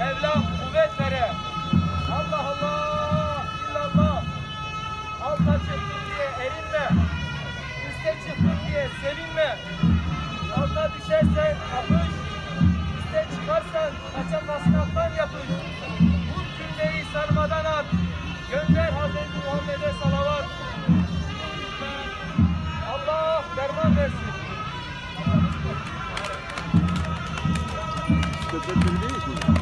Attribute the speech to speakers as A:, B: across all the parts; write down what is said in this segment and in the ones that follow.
A: Mevlam kuvvet vere. Allah Allah illallah. Alta çıktın diye erinme. Üste çıktın diye sevinme. Alta düşersen kapış. Üste çıkarsan kaçak asnaftan yapış. Vur külleyi sarmadan at. Gönder Hazreti Muhammed'e salavat. Allah derman versin.
B: Köpekleri değil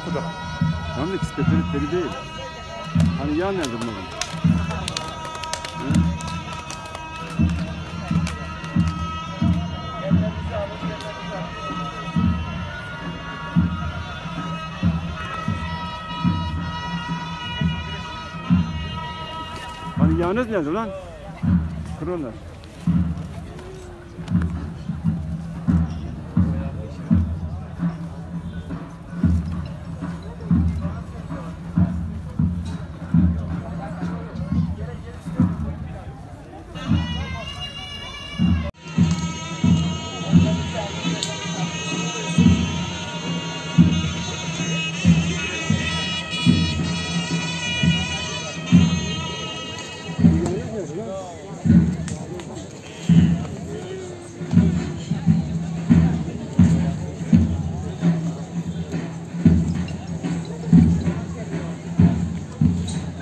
B: ki.
C: Karakuda.
B: Tamam da köpekleri değil. Hani yan nerede bunların? Hani yağınız nerede lan? Kırıyorlar.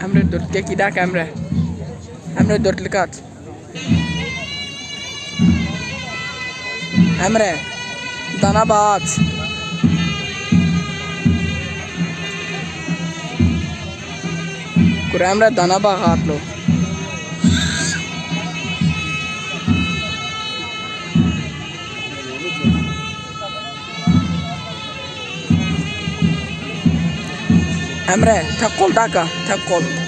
D: Emre dörtlüğe gidak Emre. Emre dörtlük at. Emre. Dana bağı at. Kur Emre tek kol daka tek kol.